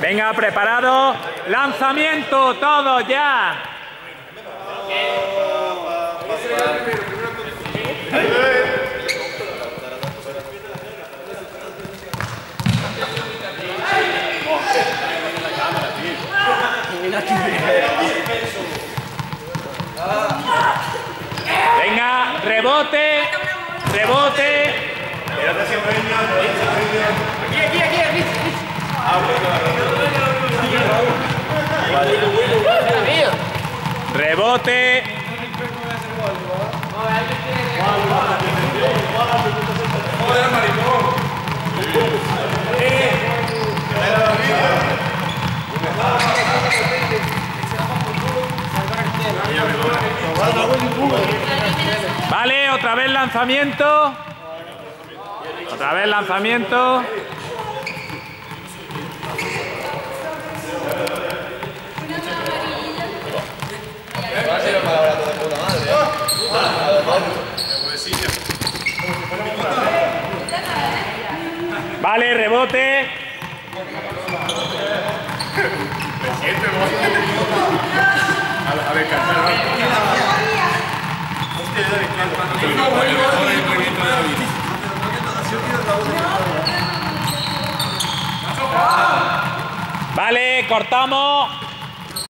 Venga, preparado. Lanzamiento, todo ya. Venga, rebote, rebote. Rebote. Vale, otra vez lanzamiento. Otra vez lanzamiento. Vale, rebote. Vale, cortamos.